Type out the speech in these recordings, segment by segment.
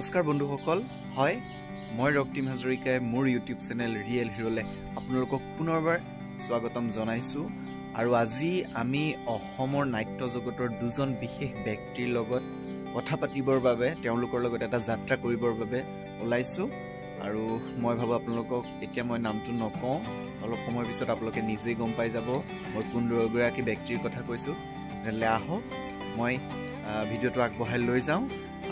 নমস্কাৰ বন্ধুসকল। হয় মই ৰক্তিম হাজৰিকাই মোৰ ইউটিউব চেনেল ৰিয়েল হিৰ'লে আপোনালোকক পুনৰবাৰ স্বাগতম জনাইছোঁ। আৰু আজি আমি অসমৰ নাট্য জগতৰ দুজন বিশেষ ব্যক্তিৰ লগত কথা পাতিবৰ বাবে তেওঁলোকৰ লগত এটা যাত্ৰা কৰিবৰ বাবে ওলাইছোঁ। আৰু মই ভাবোঁ আপোনালোকক এতিয়া মই নামটো নকওঁ অলপ সময়ৰ পিছত আপোনালোকে নিজেই গম পাই যাব। মই কোন দুগৰাকী ব্যক্তিৰ কথা কৈছোঁ। তেনেহ'লে আহক মই ভিডিঅ'টো আগবঢ়াই লৈ যাওঁ।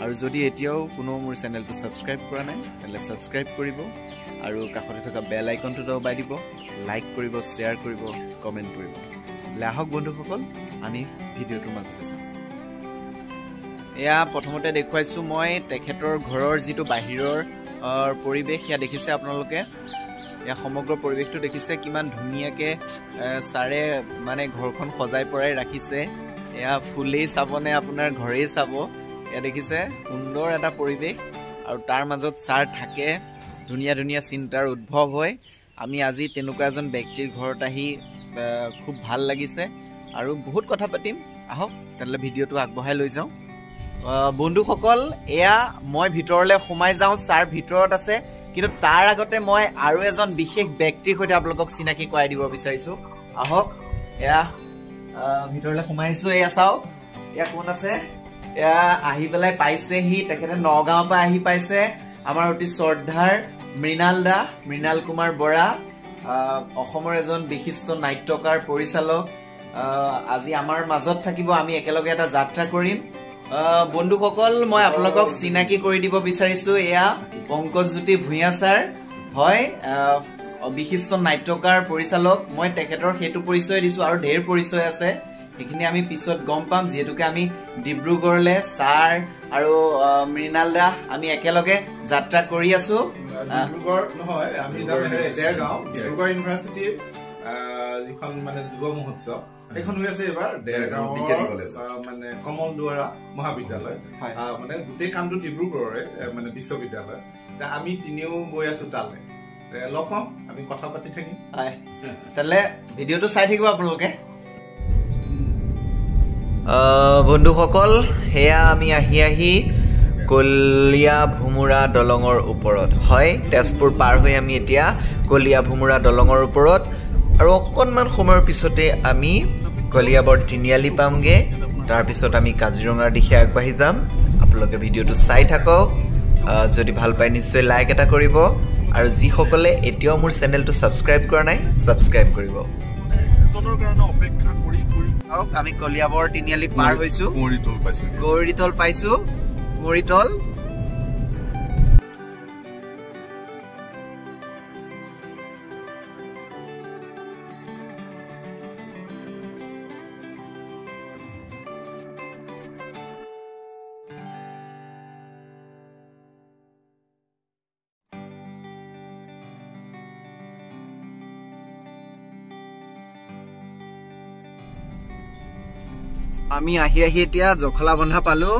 আৰু যদি এতিয়াও কোনো মোৰ চেনেলটো ছাবস্ক্ৰাইব কৰা নাই তেন্তে ছাবস্ক্ৰাইব কৰিব আৰু কাষতে থকা বেল আইকনটো দবাই দিব লাইক কৰিব শ্বেয়াৰ কৰিব কমেণ্ট কৰিব। বোলে আহক বন্ধুসকল আমি ভিডিঅ'টোৰ মাজলৈ যাওঁ এয়া প্ৰথমতে দেখুৱাইছোঁ মই তেখেতৰ ঘৰৰ যিটো বাহিৰৰ পৰিৱেশ সেয়া দেখিছে আপোনালোকে। এয়া সমগ্ৰ পৰিৱেশটো দেখিছে কিমান ধুনীয়াকৈ ছাৰে মানে ঘৰখন সজাই পৰাই ৰাখিছে। এয়া ফুলেই চাবনে আপোনাৰ ঘৰেই চাব। এয়া দেখিছে সুন্দৰ এটা পৰিৱেশ আৰু তাৰ মাজত ছাৰ থাকে। ধুনীয়া ধুনীয়া চিন্তাৰ উদ্ভৱ হয়। আমি আজি তেনেকুৱা এজন ব্যক্তিৰ ঘৰত আহি খুব ভাল লাগিছে। আৰু বহুত কথা পাতিম। আহক তেনেহ'লে ভিডিঅ'টো আগবঢ়াই লৈ যাওঁ। বন্ধুসকল এয়া মই ভিতৰলৈ সোমাই যাওঁ। ছাৰ ভিতৰত আছে। কিন্তু তাৰ আগতে মই আৰু এজন বিশেষ ব্যক্তিৰ সৈতে আপোনালোকক চিনাকি কৰাই দিব বিচাৰিছোঁ। আহক এয়া ভিতৰলৈ সোমাইছোঁ এয়া চাওক এয়া কোন আছে? আহি পেলাই পাইছেহি তেখেতে নগাঁৱৰ পৰা আহি পাইছে। আমাৰ অতি শ্ৰদ্ধাৰ মৃণাল দা মৃণাল কুমাৰ বৰা অসমৰ এজন বিশিষ্ট নাট্যকাৰ পৰিচালক। আজি আমাৰ মাজত থাকিব আমি একেলগে এটা যাত্ৰা কৰিম। বন্ধুসকল মই আপোনালোকক চিনাকি কৰি দিব বিচাৰিছো। এয়া পংকজজ্যোতি ভূঞা ছাৰ হয় বিশিষ্ট নাট্যকাৰ পৰিচালক। মই তেখেতৰ সেইটো পৰিচয় দিছো আৰু ঢেৰ পৰিচয় আছে। সেইখিনি আমি পিছত গম পাম। যিহেতুকে আমি ডিব্ৰুগড়লে ছাৰ আৰু মৃণাল দা আমি একেলগে যাত্ৰা কৰি আছো। ডিব্ৰুগড় নহয় আমি ডেৰগাঁও ডিব্ৰুগড় ইউনিভাৰ্চিটিৰ যিখন মানে যুৱ মহোৎসৱ। সেইখন হৈ আছে এইবাৰ ডেৰগাঁও মানে কমল দুৱাৰা মহাবিদ্যালয়। মানে গোটেই কামটো ডিব্ৰুগড়ৰে মানে বিশ্ববিদ্যালয়। আমি তিনিও গৈ আছো তালৈ। লগ পাম আমি কথা পাতি থাকিম। তেতিয়াহ'লে ভিডিঅ'টো চাই থাকিব আপোনালোকে। বন্ধুসকল সেয়া আমি আহি আহি কলীয়া ভোমোৰা দলঙৰ ওপৰত হয়। তেজপুৰ পাৰ হৈ আমি এতিয়া কলীয়া ভোমোৰা দলঙৰ ওপৰত আৰু অকণমান সময়ৰ পিছতে আমি কলীয়াবৰ তিনিআলি পামগৈ। তাৰপিছত আমি কাজিৰঙাৰ দিশে আগবাঢ়ি যাম। আপোনালোকে ভিডিঅ'টো চাই থাকক। যদি ভাল পায় নিশ্চয় লাইক এটা কৰিব। আৰু যিসকলে এতিয়াও মোৰ চেনেলটো ছাবস্ক্ৰাইব কৰা নাই ছাবস্ক্ৰাইব কৰিব। আমি কলিয়াবৰ তিনিআলি পাৰ হৈছো। গৌৰীতল পাইছো। গৌৰীতল আমি আহি আহি এতিয়া জখলা বন্ধা পালো।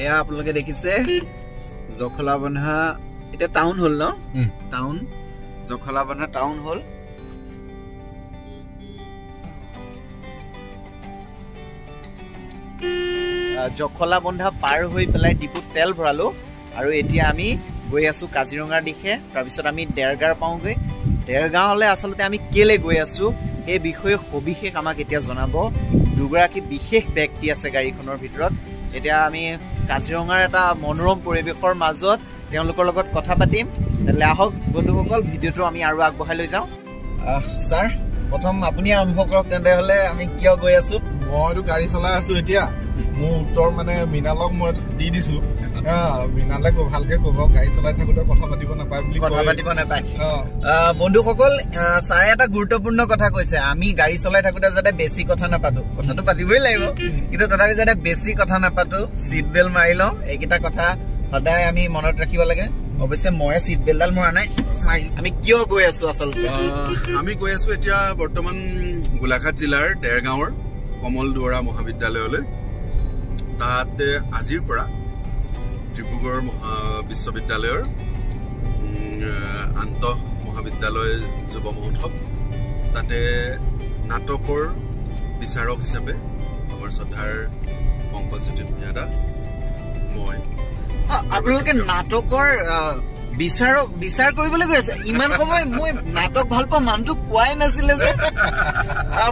এয়া আপোনালোকে দেখিছে। জখলা বন্ধা এতিয়া টাউন হল ন? টাউন। জখলা বন্ধা টাউন হল। জখলা বন্ধা পাৰ হৈ পেলাই ডিপুত তেল ভৰালো আৰু এতিয়া আমি গৈ আছো কাজিৰঙাৰ দিশে। তাৰপিছত আমি ডেৰগাঁও পাওঁগৈ। ডেৰগাঁৱলৈ আচলতে আমি কেলে গৈ আছো সেই বিষয়ে সবিশেষ আমাক এতিয়া জনাব। দুগৰাকী বিশেষ ব্যক্তি আছে গাড়ীখনৰ ভিতৰত। এতিয়া আমি কাজিৰঙাৰ এটা মনোৰম পৰিৱেশৰ মাজত তেওঁলোকৰ লগত কথা পাতিম। তেনেহ'লে আহক বন্ধুসকল ভিডিঅ'টো আমি আৰু আগবঢ়াই লৈ যাওঁ। ছাৰ প্ৰথম আপুনি আৰম্ভ কৰক তেনেহ'লে আমি কিয় গৈ আছো? মইতো গাড়ী চলাই আছো এতিয়া। মোৰ উত্তৰ মানে মৃণালক মই দি দিছো। মৃণালে ভালকে কব গাড়ী চলাই থাকোতে কথা পাতিব নাপায় বুলি কথা পাতিব নাপায়। বন্ধুসকল ছাৰে এটা গুৰুত্বপূৰ্ণ কথা কৈছে। আমি গাড়ী চলাই থাকোতে যাতে বেছি কথা নাপাতো। কথাটো পাতিবই লাগিব। কিন্তু তথাপি যাতে বেছি কথা নাপাতো চিট বেল্ট মাৰি লওঁ। এইকেইটা কথা সদায় আমি মনত ৰাখিব লাগে। অৱশ্যে মই চিট বেল্টডাল মৰা নাই। আমি কিয় গৈ আছো আচলতে? আমি গৈ আছো এতিয়া বৰ্তমান গোলাঘাট জিলাৰ ডেৰগাঁৱৰ কমল দুৱৰা মহাবিদ্যালয়লৈ। তাত আজিৰ পৰা ডিব্ৰুগড় বিশ্ববিদ্যালয়ৰ আন্তঃ মহাবিদ্যালয় যুৱ মহোৎসৱ। তাতে নাটকৰ বিচাৰক হিচাপে আমাৰ শ্ৰদ্ধাৰ পংকজজ্যোতি ভূঞা দা মই। আপোনালোকে নাটকৰ বিচাৰক বিচাৰ কৰিবলৈ গৈ আছে। ইমান সময় মই নাটক ভাল পোৱা মানুহটো কোৱাই নাছিলে যে।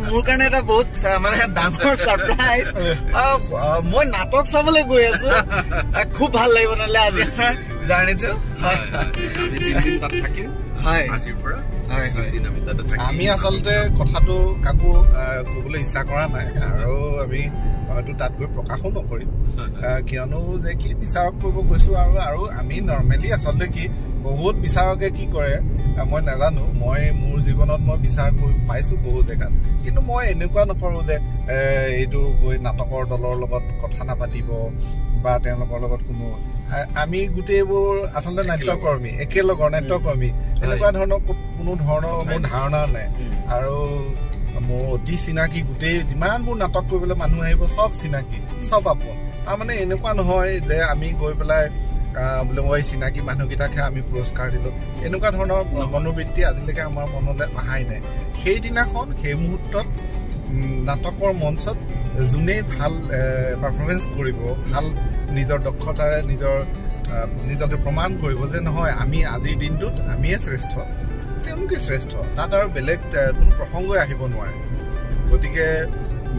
মোৰ কাৰণে এটা বহুত মানে ডাঙৰ ছাৰপ্ৰাইজ মই নাটক চাবলৈ গৈ আছো। খুব ভাল লাগিব নহলে আজি জাৰ্ণিটো আমি আচলতে কথাটো কাকো কবলৈ ইচ্ছা কৰা নাই। আৰু আমি হয়তো তাত গৈ প্ৰকাশো নকৰিম। কিয়নো যে কি বিচাৰক কৰিব গৈছো আৰু আৰু আমি নৰ্মেলি আচলতে কি বহুত বিচাৰকে কি কৰে মই নাজানো। মই মোৰ জীৱনত মই বিচাৰ কৰি পাইছো বহু জেগাত। কিন্তু মই এনেকুৱা নকৰো যে এইটো গৈ নাটকৰ দলৰ লগত কথা নাপাতিব বা তেওঁলোকৰ লগত কোনো আমি গোটেইবোৰ আচলতে নাট্যকৰ্মী একেলগৰ নাট্যকৰ্মী। এনেকুৱা ধৰণৰ কোনো ধৰণৰ মোৰ ধাৰণা নাই। আৰু মোৰ অতি চিনাকি গোটেই যিমানবোৰ নাটক কৰিবলৈ মানুহ আহিব চব চিনাকি চব আপোন। তাৰমানে এনেকুৱা নহয় যে আমি গৈ পেলাই বোলে মই চিনাকি মানুহকেইটাকহে আমি পুৰস্কাৰ দিলোঁ। এনেকুৱা ধৰণৰ মনোবৃত্তি আজিলৈকে আমাৰ মনলৈ অহাই নাই। সেইদিনাখন সেই মুহূৰ্তত নাটকৰ মঞ্চত যোনেই ভাল পাৰফৰ্মেঞ্চ কৰিব ভাল নিজৰ দক্ষতাৰে নিজৰ নিজকে প্ৰমাণ কৰিব যে নহয় আমি আজিৰ দিনটোত আমিয়ে শ্ৰেষ্ঠ। তেওঁলোকে শ্ৰেষ্ঠ। তাত আৰু বেলেগ কোনো প্ৰসংগই আহিব নোৱাৰে। গতিকে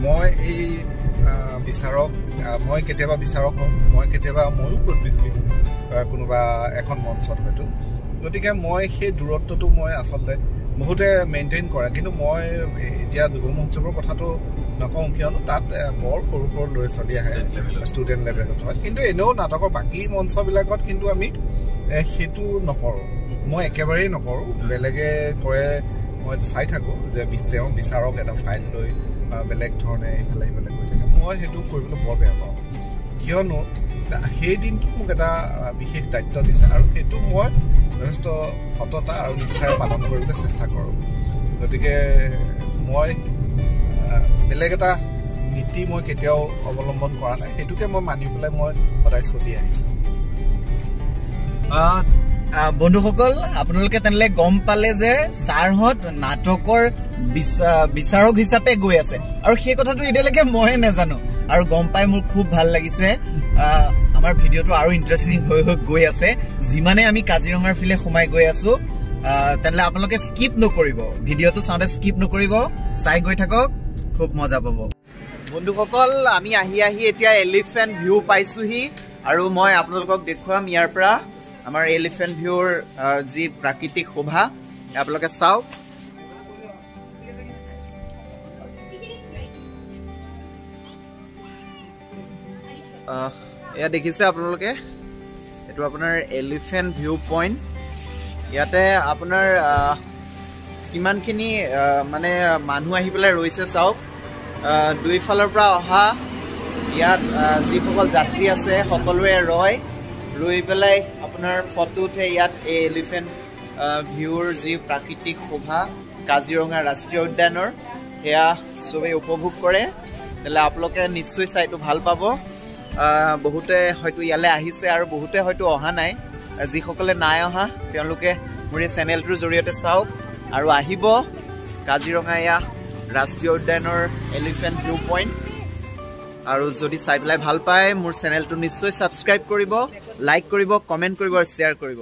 মই এই বিচাৰক মই কেতিয়াবা বিচাৰক হওঁ মই কেতিয়াবা ময়ো প্ৰতিযোগী হওঁ কোনোবা এখন মঞ্চত হয়তো। গতিকে মই সেই দূৰত্বটো মই আচলতে বহুতে মেইনটেইন কৰে। কিন্তু মই এতিয়া যুৱ মহোৎসৱৰ কথাটো নকওঁ কিয়নো তাত বৰ সৰু সৰু ল'ৰা ছোৱালী আহে। ষ্টুডেণ্ট লেভেলত হয়। কিন্তু এনেও নাটকৰ বাকী মঞ্চবিলাকত কিন্তু আমি সেইটো নকৰোঁ। মই একেবাৰেই নকৰোঁ। বেলেগে কৰে মই চাই থাকোঁ যে তেওঁ বিচাৰক এটা ফাইল লৈ বা বেলেগ ধৰণে ইফালে সিফালে গৈ থাকে। মই সেইটো কৰিবলৈ বৰ বেয়া পাওঁ। কিয়নো সেই দিনটোত মোক এটা বিশেষ দায়িত্ব দিছে। আৰু সেইটো মই যথেষ্ট সততা আৰু নিষ্ঠাৰে পালন কৰিবলৈ চেষ্টা কৰোঁ। গতিকে মই বেলেগ এটা নীতি মই কেতিয়াও অৱলম্বন কৰা নাই। সেইটোকে মই মানি পেলাই মই সদায় চলি আহিছোঁ। বন্ধুসকল আপোনালোকে তেনেহ'লে গম পালে যে ছাৰহঁত নাটকৰ বিচাৰক হিচাপে গৈ আছে। আৰু সেই কথাটো এতিয়ালৈকে ময়ে নাজানো। আৰু গম পাই মোৰ খুব ভাল লাগিছে। আমাৰ ভিডিঅ'টো আৰু ইণ্টাৰেষ্টিং হৈ হৈ গৈ আছে। যিমানে আমি কাজিৰঙাৰ ফিলে সোমাই গৈ আছো তেনেহ'লে আপোনালোকে স্কিপ নকৰিব। ভিডিঅ'টো চাওঁতে স্কিপ নকৰিব। চাই গৈ থাকক খুব মজা পাব। বন্ধুসকল আমি আহি আহি এতিয়া এলিফেণ্ট ভিউ পাইছোহি আৰু মই আপোনালোকক দেখুৱাম ইয়াৰ পৰা আমাৰ এলিফেণ্ট ভিউৰ যি প্ৰাকৃতিক শোভা। আপোনালোকে চাওক। এয়া দেখিছে আপোনালোকে? এইটো আপোনাৰ এলিফেণ্ট ভিউ পইণ্ট ইয়াতে আপোনাৰ কিমানখিনি মানে মানুহ আহি পেলাই ৰৈছে চাওক। দুইফালৰ পৰা অহা ইয়াত যিসকল যাত্ৰী আছে সকলোৱে ৰয়। ৰৈ পেলাই আপোনাৰ ফটো উঠে ইয়াত এই এলিফেণ্ট ভিউৰ যি প্ৰাকৃতিক শোভা কাজিৰঙা ৰাষ্ট্ৰীয় উদ্যানৰ। সেয়া চবেই উপভোগ কৰে। তেতিয়াহ'লে আপোনালোকে নিশ্চয় চাই এইটো ভাল পাব। বহুতে হয়তো ইয়ালৈ আহিছে আৰু বহুতে হয়তো অহা নাই। যিসকলে নাই অহা তেওঁলোকে মোৰ এই চেনেলটোৰ জৰিয়তে চাওক। আৰু আহিব কাজিৰঙা এয়া ৰাষ্ট্ৰীয় উদ্যানৰ এলিফেণ্ট ভিউ পইণ্ট আৰু যদি চাই পেলাই ভাল পায় মোৰ চেনেলটো নিশ্চয় ছাবস্ক্ৰাইব কৰিব লাইক কৰিব কমেণ্ট কৰিব আৰু শ্বেয়াৰ কৰিব।